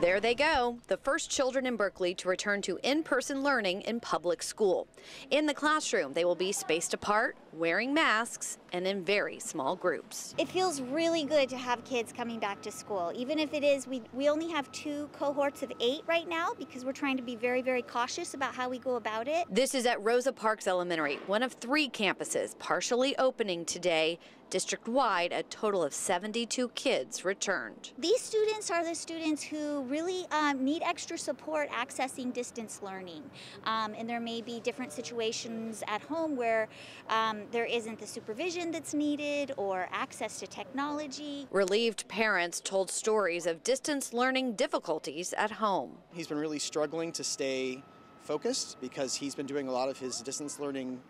There they go, the first children in Berkeley to return to in-person learning in public school. In the classroom, they will be spaced apart, wearing masks, and in very small groups. It feels really good to have kids coming back to school, even if it is, we, we only have two cohorts of eight right now because we're trying to be very, very cautious about how we go about it. This is at Rosa Parks Elementary, one of three campuses partially opening today. District-wide, a total of 72 kids returned. These students are the students who really um, need extra support accessing distance learning. Um, and there may be different situations at home where um, there isn't the supervision that's needed or access to technology. Relieved parents told stories of distance learning difficulties at home. He's been really struggling to stay focused because he's been doing a lot of his distance learning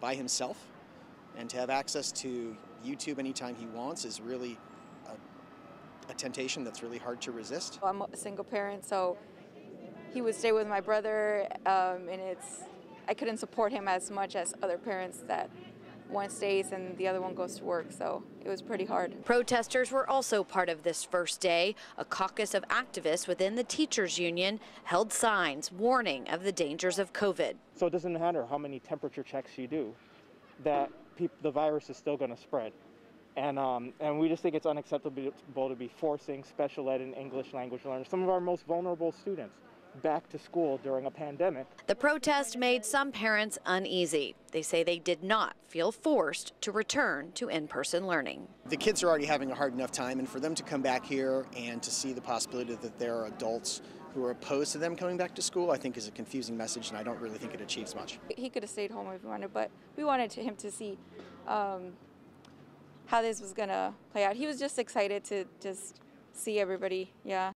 by himself. And to have access to YouTube anytime he wants is really a, a temptation that's really hard to resist. I'm a single parent, so he would stay with my brother, um, and it's I couldn't support him as much as other parents that one stays and the other one goes to work, so it was pretty hard. Protesters were also part of this first day. A caucus of activists within the teachers union held signs warning of the dangers of COVID. So it doesn't matter how many temperature checks you do, that the virus is still going to spread. And, um, and we just think it's unacceptable to be forcing special ed and English language learners, some of our most vulnerable students, back to school during a pandemic. The protest made some parents uneasy. They say they did not feel forced to return to in-person learning. The kids are already having a hard enough time, and for them to come back here and to see the possibility that there are adults who are opposed to them coming back to school, I think is a confusing message, and I don't really think it achieves much. He could have stayed home if he wanted, but we wanted him to see um, how this was going to play out. He was just excited to just see everybody, yeah.